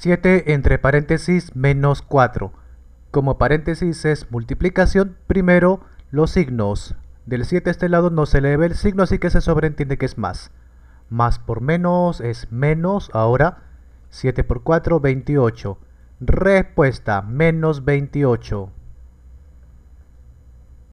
7 entre paréntesis menos 4. Como paréntesis es multiplicación, primero los signos. Del 7 a este lado no se le ve el signo, así que se sobreentiende que es más. Más por menos es menos, ahora 7 por 4, 28. Respuesta, menos 28.